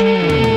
Música